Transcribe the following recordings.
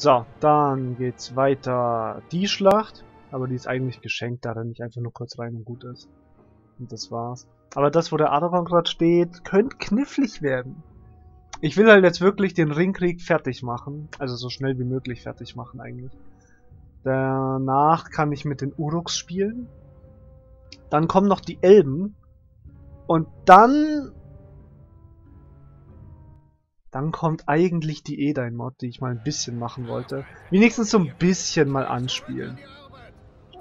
So, dann geht's weiter. Die Schlacht, aber die ist eigentlich geschenkt, da renne ich einfach nur kurz rein und gut ist. Und das war's. Aber das, wo der Aragorn gerade steht, könnte knifflig werden. Ich will halt jetzt wirklich den Ringkrieg fertig machen. Also so schnell wie möglich fertig machen eigentlich. Danach kann ich mit den Uruks spielen. Dann kommen noch die Elben. Und dann... Dann kommt eigentlich die Edain-Mod, die ich mal ein bisschen machen wollte. Wenigstens so ein bisschen mal anspielen.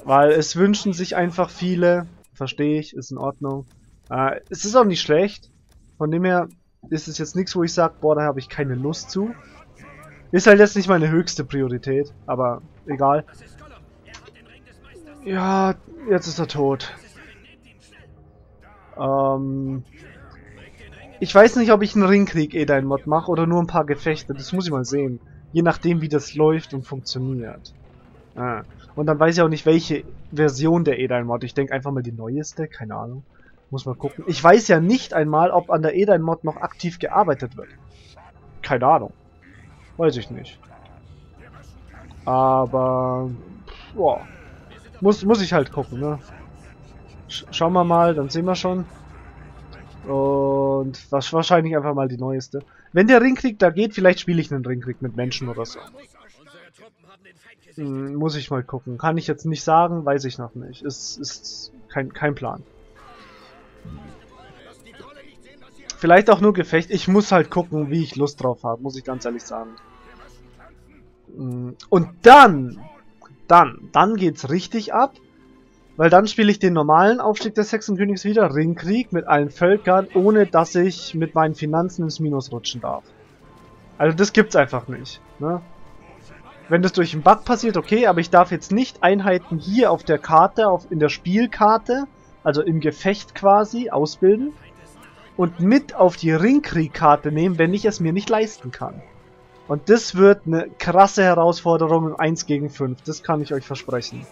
Weil es wünschen sich einfach viele. Verstehe ich, ist in Ordnung. Äh, es ist auch nicht schlecht. Von dem her ist es jetzt nichts, wo ich sage, boah, da habe ich keine Lust zu. Ist halt jetzt nicht meine höchste Priorität, aber egal. Ja, jetzt ist er tot. Ähm, ich weiß nicht, ob ich einen Ringkrieg eh dein Mod mache oder nur ein paar Gefechte. Das muss ich mal sehen. Je nachdem, wie das läuft und funktioniert. Ah. Und dann weiß ich auch nicht, welche Version der Edain-Mod. Ich denke einfach mal die neueste, keine Ahnung. Muss mal gucken. Ich weiß ja nicht einmal, ob an der Edain-Mod noch aktiv gearbeitet wird. Keine Ahnung. Weiß ich nicht. Aber... Boah. Muss, muss ich halt gucken, ne? Sch schauen wir mal, dann sehen wir schon. Und was wahrscheinlich einfach mal die neueste. Wenn der Ringkrieg da geht, vielleicht spiele ich einen Ringkrieg mit Menschen oder so. Hm, muss ich mal gucken. Kann ich jetzt nicht sagen, weiß ich noch nicht. Ist, ist kein, kein Plan. Vielleicht auch nur Gefecht. Ich muss halt gucken, wie ich Lust drauf habe, muss ich ganz ehrlich sagen. Hm, und dann, dann, dann geht's richtig ab. Weil dann spiele ich den normalen Aufstieg des Hexenkönigs wieder, Ringkrieg mit allen Völkern, ohne dass ich mit meinen Finanzen ins Minus rutschen darf. Also das gibt's einfach nicht. Ne? Wenn das durch einen Bug passiert, okay, aber ich darf jetzt nicht Einheiten hier auf der Karte, auf, in der Spielkarte, also im Gefecht quasi, ausbilden und mit auf die Ringkrieg-Karte nehmen, wenn ich es mir nicht leisten kann. Und das wird eine krasse Herausforderung im 1 gegen 5, das kann ich euch versprechen.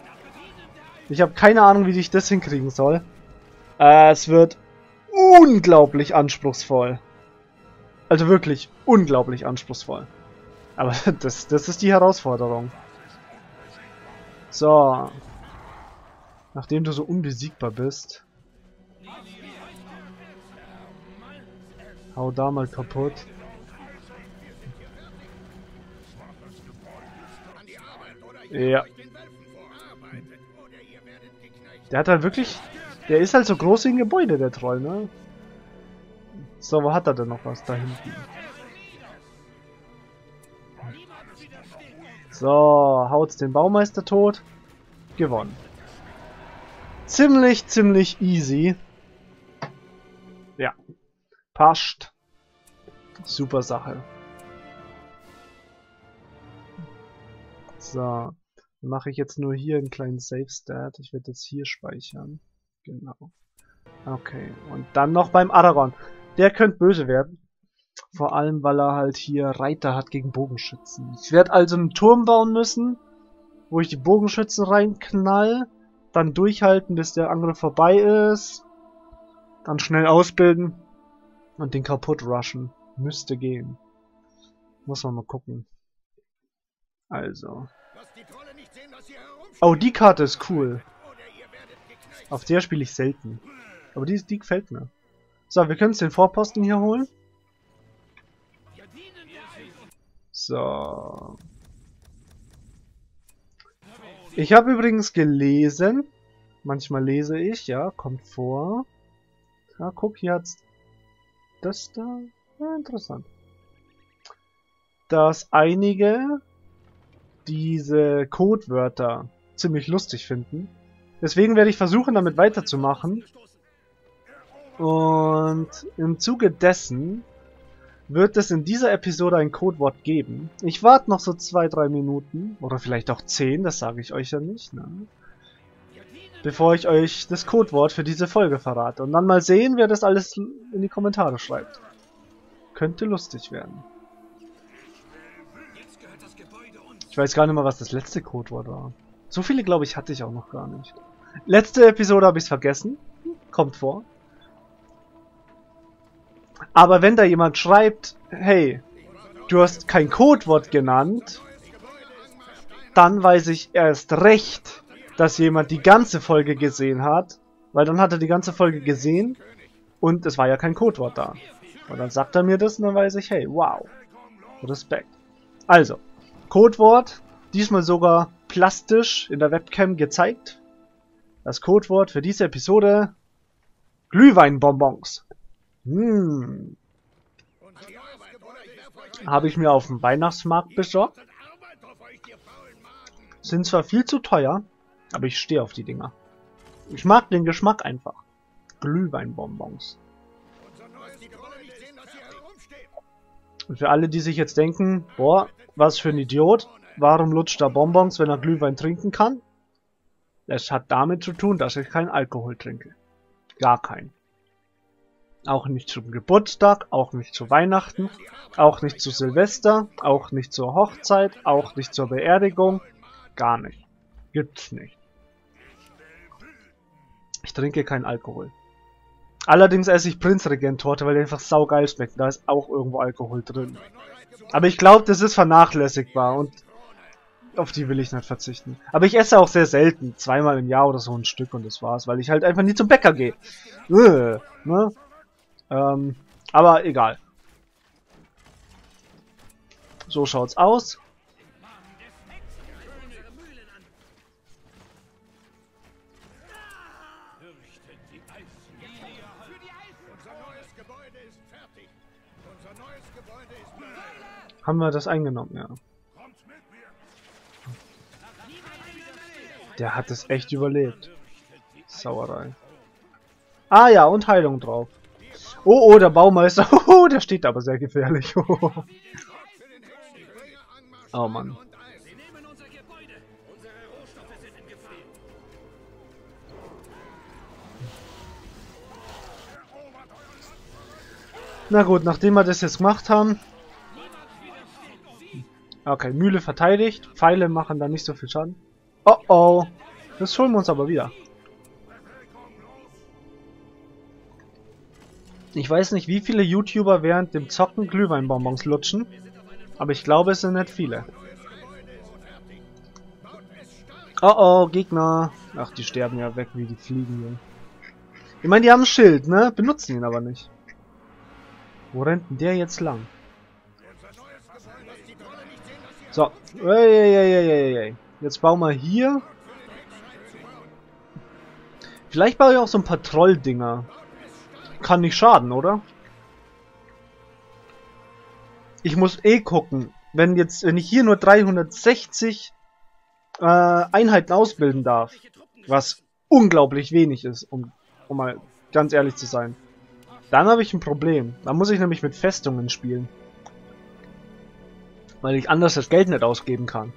Ich habe keine Ahnung, wie ich das hinkriegen soll. Äh, es wird unglaublich anspruchsvoll. Also wirklich unglaublich anspruchsvoll. Aber das, das ist die Herausforderung. So. Nachdem du so unbesiegbar bist. Hau da mal kaputt. Ja. Der hat halt wirklich... Der ist halt so groß wie ein Gebäude, der Troll, ne? So, wo hat er denn noch was da hinten? So, haut's den Baumeister tot. Gewonnen. Ziemlich, ziemlich easy. Ja. Passt. Super Sache. So. Mache ich jetzt nur hier einen kleinen Save Stat. Ich werde jetzt hier speichern. Genau. Okay. Und dann noch beim Aragorn. Der könnte böse werden. Vor allem, weil er halt hier Reiter hat gegen Bogenschützen. Ich werde also einen Turm bauen müssen, wo ich die Bogenschützen reinknall, dann durchhalten, bis der Angriff vorbei ist, dann schnell ausbilden und den kaputt rushen. Müsste gehen. Muss man mal gucken. Also. Oh, die Karte ist cool. Auf der spiele ich selten. Aber die, die gefällt mir. So, wir können uns den Vorposten hier holen. So. Ich habe übrigens gelesen, manchmal lese ich, ja, kommt vor. Ja, guck, hier hat's das da. Ja, interessant. Dass einige diese Codewörter ziemlich lustig finden. Deswegen werde ich versuchen, damit weiterzumachen. Und im Zuge dessen wird es in dieser Episode ein Codewort geben. Ich warte noch so zwei, drei Minuten. Oder vielleicht auch zehn, das sage ich euch ja nicht. Ne? Bevor ich euch das Codewort für diese Folge verrate. Und dann mal sehen, wer das alles in die Kommentare schreibt. Könnte lustig werden. Ich weiß gar nicht mehr, was das letzte Codewort war. So viele, glaube ich, hatte ich auch noch gar nicht. Letzte Episode habe ich es vergessen. Kommt vor. Aber wenn da jemand schreibt, hey, du hast kein Codewort genannt, dann weiß ich erst recht, dass jemand die ganze Folge gesehen hat, weil dann hat er die ganze Folge gesehen und es war ja kein Codewort da. Und dann sagt er mir das und dann weiß ich, hey, wow, Respekt. Also, Codewort, diesmal sogar plastisch in der Webcam gezeigt. Das Codewort für diese Episode, Glühweinbonbons. Hm. Habe ich mir auf dem Weihnachtsmarkt besorgt. Sind zwar viel zu teuer, aber ich stehe auf die Dinger. Ich mag den Geschmack einfach. Glühweinbonbons. Und für alle, die sich jetzt denken, boah, was für ein Idiot, warum lutscht er Bonbons, wenn er Glühwein trinken kann? Es hat damit zu tun, dass ich keinen Alkohol trinke. Gar keinen. Auch nicht zum Geburtstag, auch nicht zu Weihnachten, auch nicht zu Silvester, auch nicht zur Hochzeit, auch nicht zur Beerdigung. Gar nicht. Gibt's nicht. Ich trinke keinen Alkohol. Allerdings esse ich Prinzregent-Torte, weil die einfach saugeil schmeckt. Da ist auch irgendwo Alkohol drin. Aber ich glaube, das ist vernachlässigbar und auf die will ich nicht verzichten. Aber ich esse auch sehr selten. Zweimal im Jahr oder so ein Stück und das war's, weil ich halt einfach nie zum Bäcker gehe. Äh, ne? Ähm, aber egal. So schaut's aus. Haben wir das eingenommen, ja. Der hat es echt überlebt. Sauerei. Ah ja, und Heilung drauf. Oh, oh, der Baumeister. Oh, der steht aber sehr gefährlich. oh Mann. Na gut, nachdem wir das jetzt gemacht haben, Okay, Mühle verteidigt. Pfeile machen da nicht so viel Schaden. Oh oh. Das holen wir uns aber wieder. Ich weiß nicht, wie viele YouTuber während dem Zocken Glühweinbonbons lutschen. Aber ich glaube, es sind nicht viele. Oh oh, Gegner. Ach, die sterben ja weg wie die Fliegen hier. Ich meine, die haben ein Schild, ne? Benutzen ihn aber nicht. Wo rennt denn der jetzt lang? So. Jetzt bauen wir hier. Vielleicht baue ich auch so ein paar Trolldinger. Kann nicht schaden, oder? Ich muss eh gucken. Wenn jetzt, wenn ich hier nur 360 äh, Einheiten ausbilden darf, was unglaublich wenig ist, um, um mal ganz ehrlich zu sein, dann habe ich ein Problem. Dann muss ich nämlich mit Festungen spielen. Weil ich anders das Geld nicht ausgeben kann.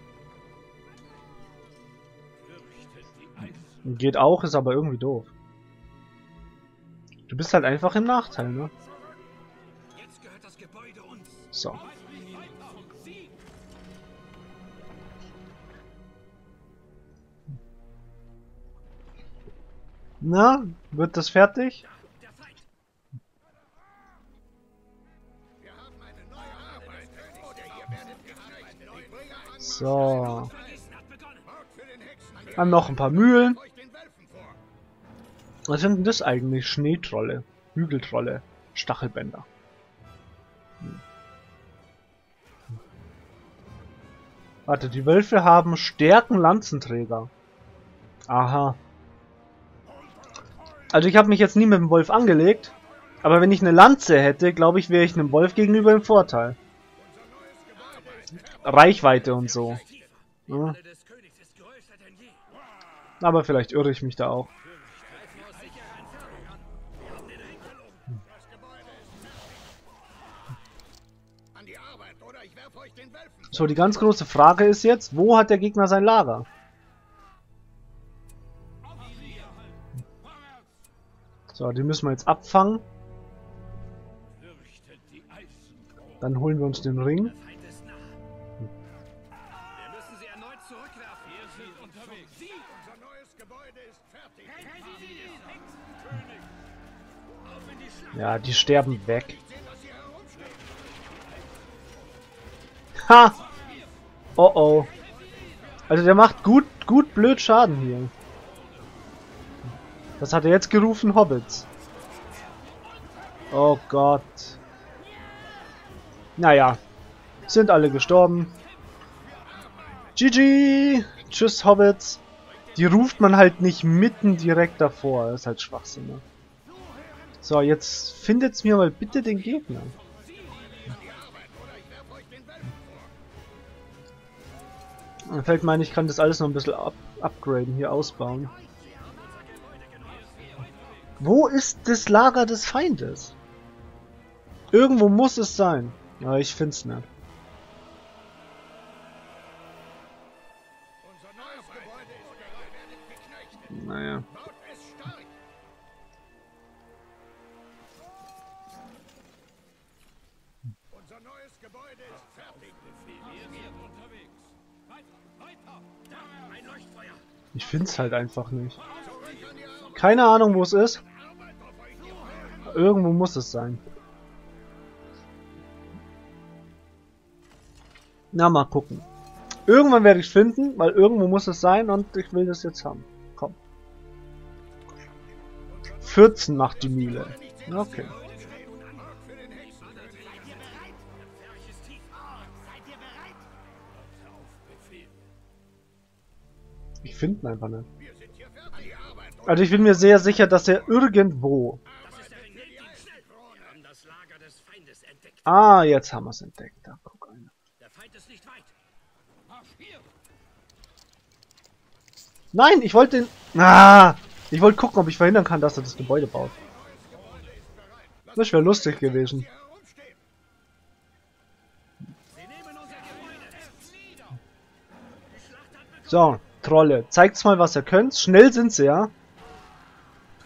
Geht auch, ist aber irgendwie doof. Du bist halt einfach im Nachteil, ne? So. Na, wird das fertig? So. Haben noch ein paar Mühlen. Was sind denn das eigentlich? Schneetrolle, Hügeltrolle, Stachelbänder. Hm. Warte, die Wölfe haben Stärken Lanzenträger. Aha. Also ich habe mich jetzt nie mit dem Wolf angelegt, aber wenn ich eine Lanze hätte, glaube ich, wäre ich einem Wolf gegenüber im Vorteil. Reichweite und so. Ja. Aber vielleicht irre ich mich da auch. So, die ganz große Frage ist jetzt, wo hat der Gegner sein Lager? So, die müssen wir jetzt abfangen. Dann holen wir uns den Ring. Ja, die sterben weg. Ha! Oh oh. Also der macht gut, gut blöd Schaden hier. Was hat er jetzt gerufen? Hobbits. Oh Gott. Naja. Sind alle gestorben. GG! Tschüss, Hobbits. Die ruft man halt nicht mitten direkt davor. Das ist halt Schwachsinn. Ne? So, jetzt findet's mir mal bitte den Gegner. Mir fällt mir ein, ich kann das alles noch ein bisschen up upgraden, hier ausbauen. Wo ist das Lager des Feindes? Irgendwo muss es sein. Aber ich find's nicht. Ich find's halt einfach nicht. Keine Ahnung, wo es ist. Irgendwo muss es sein. Na, mal gucken. Irgendwann werde ich finden, weil irgendwo muss es sein und ich will das jetzt haben. Komm. 14 macht die Mühle. Okay. Ich finde ihn einfach nicht. Also ich bin mir sehr sicher, dass er irgendwo... Ah, jetzt haben wir es entdeckt. Da guck einer. Nein, ich wollte den... Ah! Ich wollte gucken, ob ich verhindern kann, dass er das Gebäude baut. Das wäre lustig gewesen. So, Trolle. Zeigt's mal, was ihr könnt. Schnell sind sie, ja?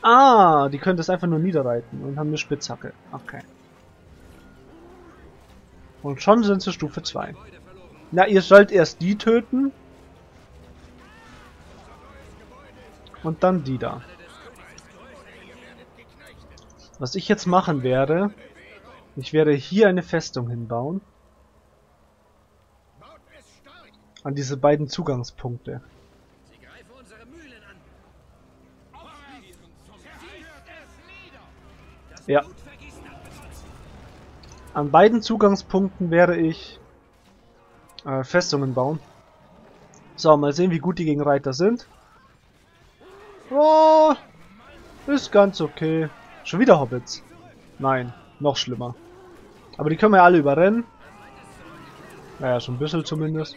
Ah, die können das einfach nur niederreiten und haben eine Spitzhacke. Okay. Und schon sind sie Stufe 2. Na, ihr sollt erst die töten. Und dann die da. Was ich jetzt machen werde, ich werde hier eine Festung hinbauen. An diese beiden Zugangspunkte. Ja. An beiden Zugangspunkten werde ich äh, Festungen bauen. So, mal sehen, wie gut die gegen Reiter sind. Oh, ist ganz okay. Schon wieder Hobbits. Nein, noch schlimmer. Aber die können wir ja alle überrennen. Naja, schon ein bisschen zumindest.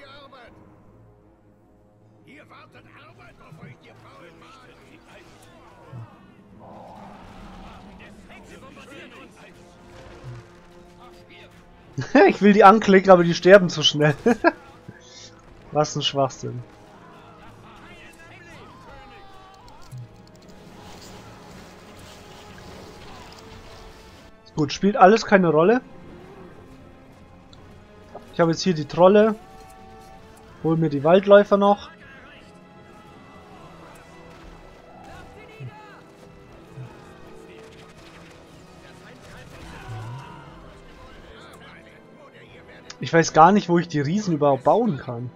ich will die anklicken, aber die sterben zu schnell. Was ein Schwachsinn. Gut, spielt alles keine Rolle. Ich habe jetzt hier die Trolle. Hol mir die Waldläufer noch. Ich weiß gar nicht, wo ich die Riesen überhaupt bauen kann.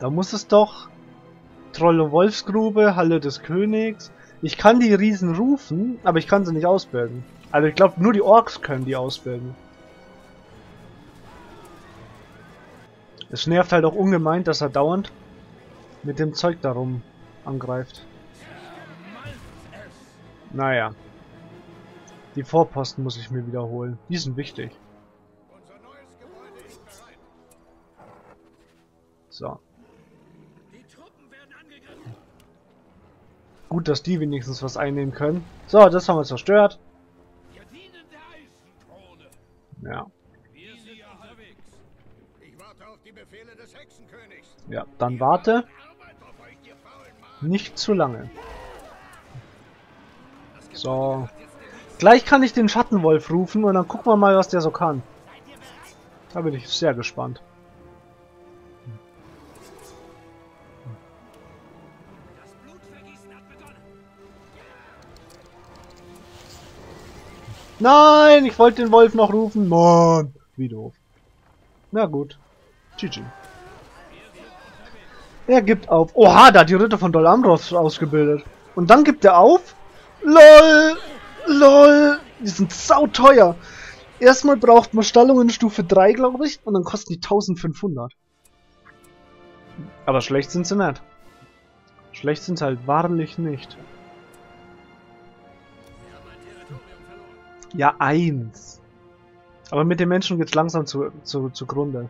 Da muss es doch... Troll- und Wolfsgrube, Halle des Königs. Ich kann die Riesen rufen, aber ich kann sie nicht ausbilden. Also ich glaube, nur die Orks können die ausbilden. Es nervt halt auch ungemein, dass er dauernd mit dem Zeug darum angreift. Naja. Die Vorposten muss ich mir wiederholen. Die sind wichtig. So. Gut, dass die wenigstens was einnehmen können. So, das haben wir zerstört. Ja. Ja, dann warte. Nicht zu lange. So. Gleich kann ich den Schattenwolf rufen und dann gucken wir mal, was der so kann. Da bin ich sehr gespannt. Nein, ich wollte den Wolf noch rufen. Mann, wie doof. Na gut. GG. Er gibt auf. Oha, da hat die Ritter von Dol Amros ausgebildet. Und dann gibt er auf. LOL! LOL! Die sind sauteuer. Erstmal braucht man Stallungen Stufe 3, glaube ich. Und dann kosten die 1500. Aber schlecht sind sie nicht. Schlecht sind sie halt wahrlich nicht. Ja, eins. Aber mit den Menschen geht's langsam zu, zu, zugrunde.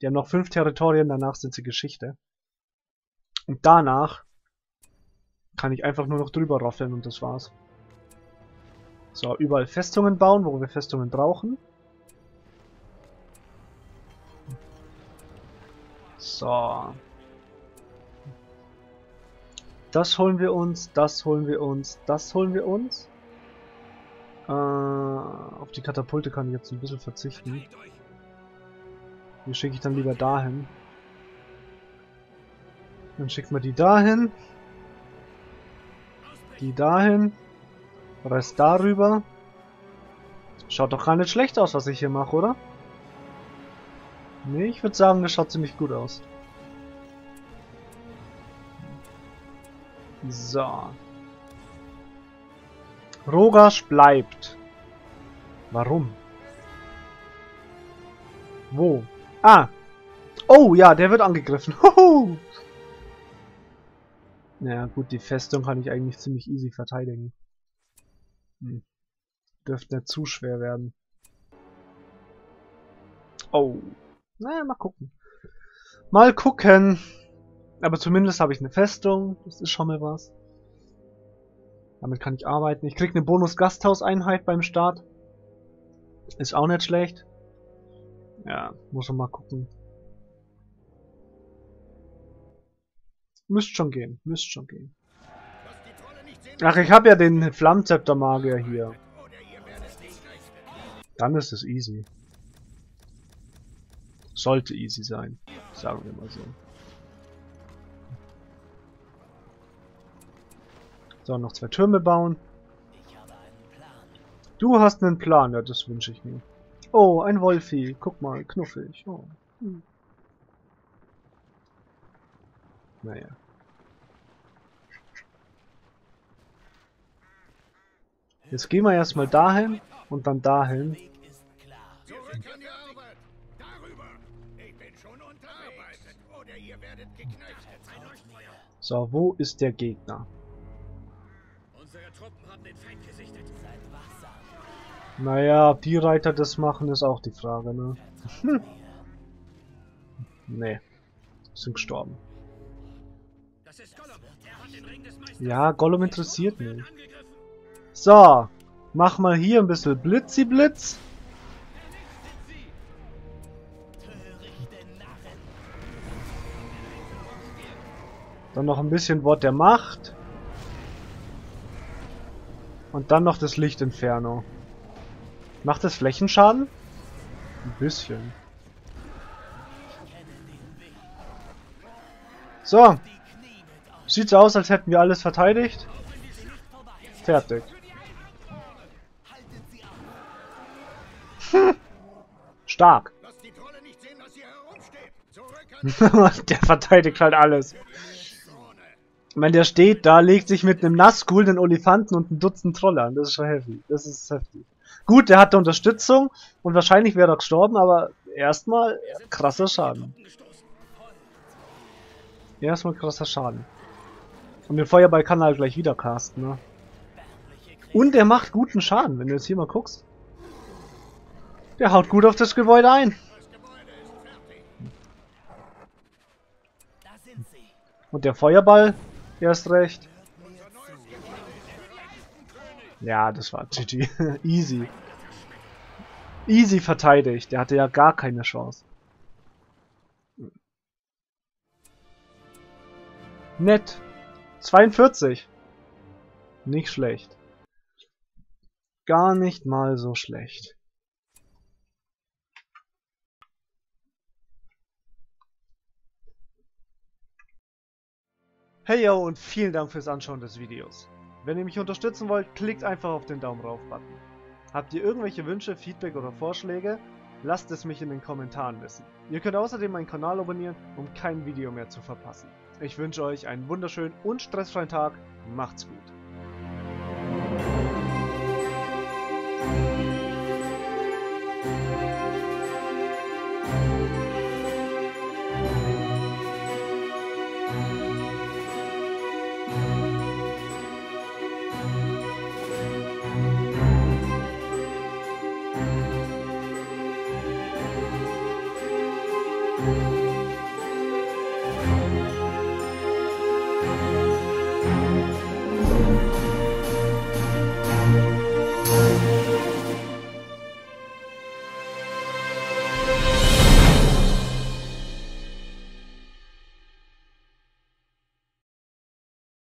Die haben noch fünf Territorien, danach sind sie Geschichte. Und danach kann ich einfach nur noch drüber roffeln und das war's. So, überall Festungen bauen, wo wir Festungen brauchen. So. Das holen wir uns, das holen wir uns, das holen wir uns. Äh, auf die Katapulte kann ich jetzt ein bisschen verzichten. Die schicke ich dann lieber dahin. Dann schickt man die dahin. Die dahin. Rest darüber. Schaut doch gar nicht schlecht aus, was ich hier mache, oder? Nee, ich würde sagen, das schaut ziemlich gut aus. So. Rogasch bleibt. Warum? Wo? Ah! Oh, ja, der wird angegriffen. Hoho! Naja, gut, die Festung kann ich eigentlich ziemlich easy verteidigen. Hm. Dürfte nicht zu schwer werden. Oh. Naja, mal gucken. Mal gucken. Aber zumindest habe ich eine Festung. Das ist schon mal was. Damit kann ich arbeiten. Ich krieg eine Bonus-Gasthauseinheit beim Start. Ist auch nicht schlecht. Ja, muss man mal gucken. Müsste schon gehen, müsste schon gehen. Ach, ich habe ja den Flammzepter-Magier hier. Dann ist es easy. Sollte easy sein, sagen wir mal so. So, noch zwei Türme bauen. Du hast einen Plan, ja, das wünsche ich mir. Oh, ein Wolfi. Guck mal, knuffig. Oh. Hm. Naja. Jetzt gehen wir erstmal dahin und dann dahin. So, wo ist der Gegner? Naja, ob die Reiter das machen, ist auch die Frage, ne? Hm. nee. Sind gestorben. Ja, Gollum interessiert mich. So. Mach mal hier ein bisschen Blitzi-Blitz. Dann noch ein bisschen Wort der Macht. Und dann noch das Lichtinferno. Macht das Flächenschaden? Ein bisschen. So. Sieht so aus, als hätten wir alles verteidigt. Fertig. Stark. der verteidigt halt alles. Ich meine, der steht da, legt sich mit einem Nazgul, den Olifanten und ein Dutzend Trolle an. Das ist schon heftig. Das ist heftig. Gut, der hatte Unterstützung und wahrscheinlich wäre er gestorben, aber erstmal krasser Schaden. Erstmal krasser Schaden. Und den Feuerball kann er halt gleich wieder casten, ne? Und er macht guten Schaden, wenn du jetzt hier mal guckst. Der haut gut auf das Gebäude ein. Und der Feuerball, erst recht. Ja, das war GG. Easy. Easy verteidigt. Der hatte ja gar keine Chance. Nett. 42. Nicht schlecht. Gar nicht mal so schlecht. Hey yo und vielen Dank fürs Anschauen des Videos. Wenn ihr mich unterstützen wollt, klickt einfach auf den Daumen rauf Button. Habt ihr irgendwelche Wünsche, Feedback oder Vorschläge? lasst es mich in den Kommentaren wissen. Ihr könnt außerdem meinen Kanal abonnieren, um kein Video mehr zu verpassen. Ich wünsche euch einen wunderschönen und stressfreien Tag. Macht's gut.